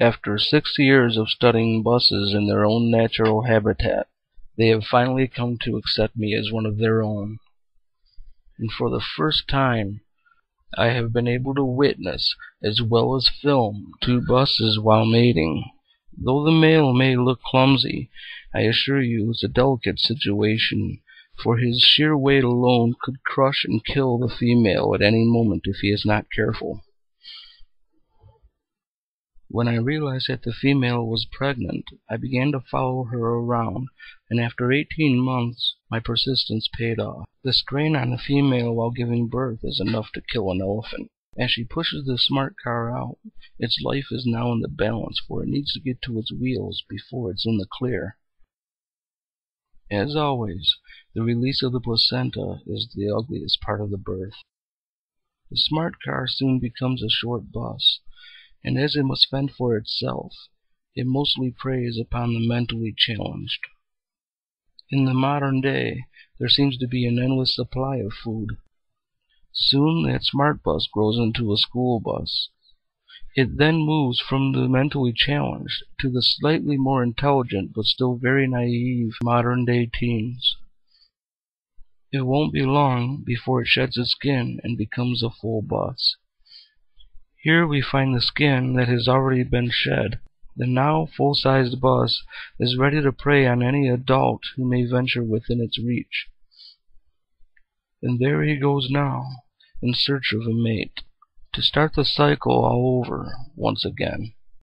After six years of studying buses in their own natural habitat, they have finally come to accept me as one of their own. And for the first time I have been able to witness, as well as film, two busses while mating. Though the male may look clumsy, I assure you it's a delicate situation, for his sheer weight alone could crush and kill the female at any moment if he is not careful. When I realized that the female was pregnant, I began to follow her around, and after eighteen months my persistence paid off. The strain on the female while giving birth is enough to kill an elephant. As she pushes the smart car out, its life is now in the balance, for it needs to get to its wheels before it's in the clear. As always, the release of the placenta is the ugliest part of the birth. The smart car soon becomes a short bus and as it must fend for itself, it mostly preys upon the mentally challenged. In the modern day there seems to be an endless supply of food. Soon that smart bus grows into a school bus. It then moves from the mentally challenged to the slightly more intelligent but still very naive modern day teens. It won't be long before it sheds its skin and becomes a full bus. Here we find the skin that has already been shed. The now full-sized bus is ready to prey on any adult who may venture within its reach. And there he goes now, in search of a mate, to start the cycle all over once again.